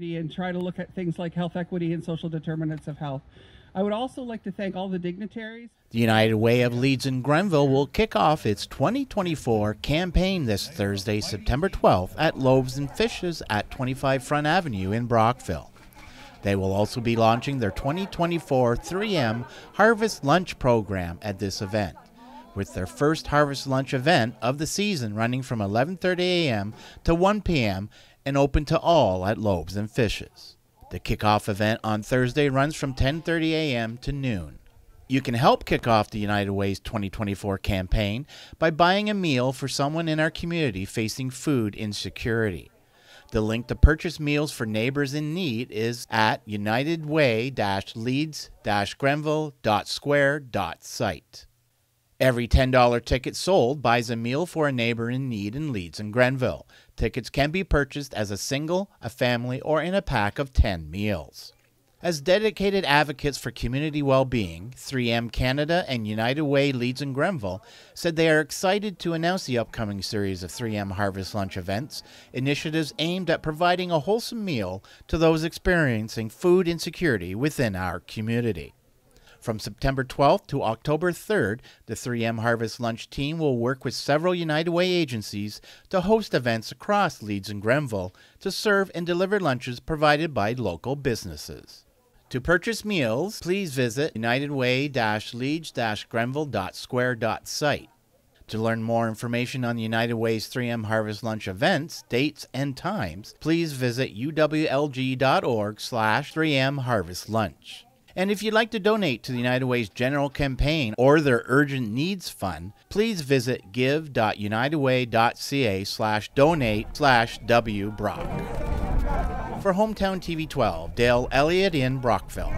and try to look at things like health equity and social determinants of health. I would also like to thank all the dignitaries. The United Way of Leeds and Grenville will kick off its 2024 campaign this Thursday, September 12th at Loaves and Fishes at 25 Front Avenue in Brockville. They will also be launching their 2024 3M Harvest Lunch program at this event, with their first Harvest Lunch event of the season running from 11:30 a.m. to 1 p.m. and open to all at Loaves and Fishes. The kickoff event on Thursday runs from 10:30 a.m. to noon. You can help kick off the United Way's 2024 campaign by buying a meal for someone in our community facing food insecurity. The link to purchase meals for neighbors in need is at unitedway-leeds-grenville.square.site. Every $10 ticket sold buys a meal for a neighbor in need in Leeds and Grenville. Tickets can be purchased as a single, a family, or in a pack of 10 meals. As dedicated advocates for community well being, 3M Canada and United Way Leeds and Grenville said they are excited to announce the upcoming series of 3M Harvest Lunch events, initiatives aimed at providing a wholesome meal to those experiencing food insecurity within our community. From September 12th to October 3rd, the 3M Harvest Lunch team will work with several United Way agencies to host events across Leeds and Grenville to serve and deliver lunches provided by local businesses. To purchase meals, please visit unitedway-leeds-grenville.square.site. To learn more information on the United Way's 3M Harvest Lunch events, dates, and times, please visit uwlg.org slash 3M Harvest Lunch. And if you'd like to donate to the United Way's general campaign or their Urgent Needs Fund, please visit give.unitedway.ca slash donate slash wbrock. For Hometown TV 12, Dale Elliott in Brockville.